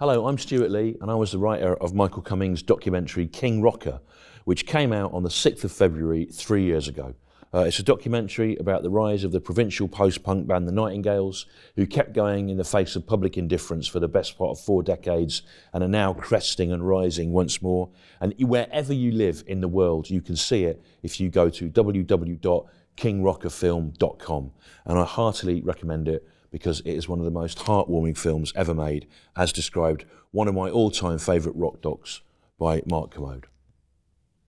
Hello, I'm Stewart Lee, and I was the writer of Michael Cumming's documentary King Rocker, which came out on the 6th of February three years ago. Uh, it's a documentary about the rise of the provincial post punk band The Nightingales, who kept going in the face of public indifference for the best part of four decades and are now cresting and rising once more. And wherever you live in the world, you can see it if you go to www.kingrockerfilm.com. And I heartily recommend it because it is one of the most heartwarming films ever made, as described one of my all time favourite rock docs by Mark Kermode.